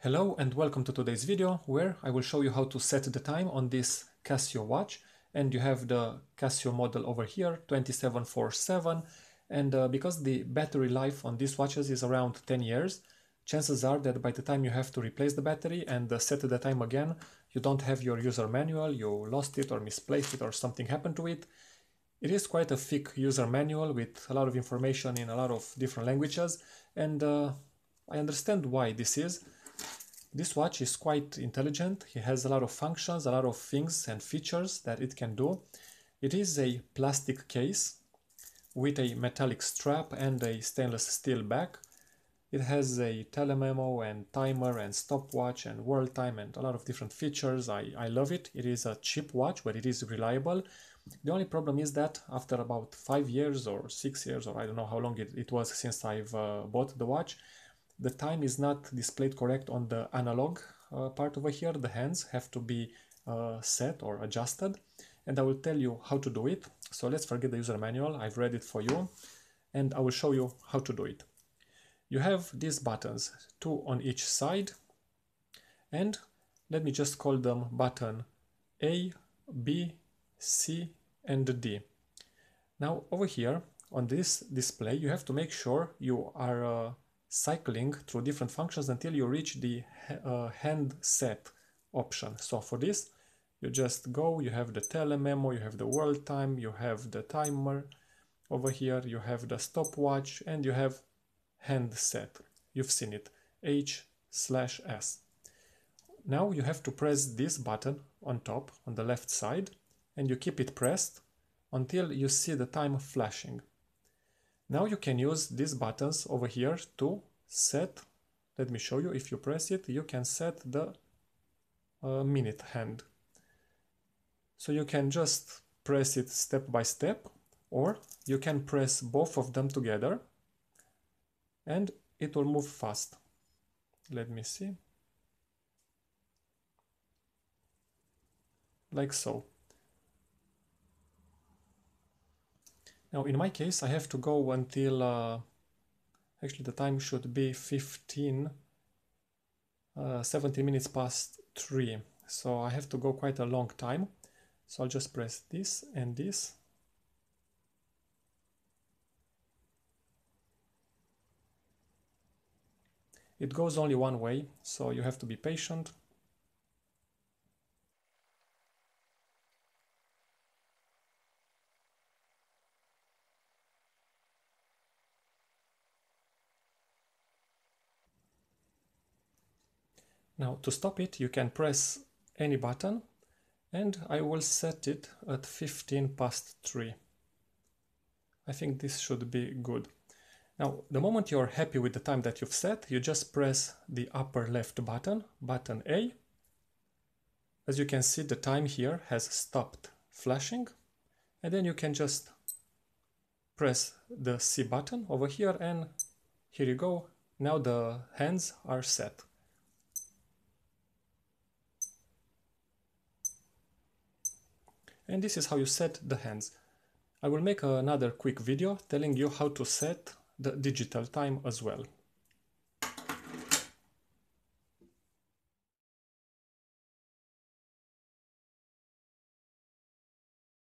Hello and welcome to today's video where I will show you how to set the time on this Casio watch. And you have the Casio model over here 2747 and uh, because the battery life on these watches is around 10 years chances are that by the time you have to replace the battery and uh, set the time again you don't have your user manual, you lost it or misplaced it or something happened to it. It is quite a thick user manual with a lot of information in a lot of different languages. And uh, I understand why this is this watch is quite intelligent, it has a lot of functions, a lot of things and features that it can do. It is a plastic case with a metallic strap and a stainless steel back. It has a telememo and timer and stopwatch and world time and a lot of different features. I, I love it. It is a cheap watch, but it is reliable. The only problem is that after about five years or six years, or I don't know how long it, it was since I've uh, bought the watch, the time is not displayed correct on the analog uh, part over here. The hands have to be uh, set or adjusted and I will tell you how to do it. So let's forget the user manual. I've read it for you and I will show you how to do it. You have these buttons, two on each side and let me just call them button A, B, C and D. Now over here on this display you have to make sure you are uh, cycling through different functions until you reach the uh, option. So for this, you just go, you have the telememo, you have the world time, you have the timer. Over here, you have the stopwatch and you have hand set. You've seen it, H slash S. Now you have to press this button on top, on the left side, and you keep it pressed until you see the time flashing. Now you can use these buttons over here to set, let me show you, if you press it, you can set the uh, minute hand. So you can just press it step by step, or you can press both of them together and it will move fast. Let me see. Like so. Now in my case I have to go until uh, actually the time should be 15 uh, 17 minutes past 3 so I have to go quite a long time. So I'll just press this and this. It goes only one way so you have to be patient Now to stop it you can press any button and I will set it at 15 past 3. I think this should be good. Now the moment you're happy with the time that you've set you just press the upper left button, button A. As you can see the time here has stopped flashing and then you can just press the C button over here and here you go. Now the hands are set. And this is how you set the hands. I will make another quick video telling you how to set the digital time as well.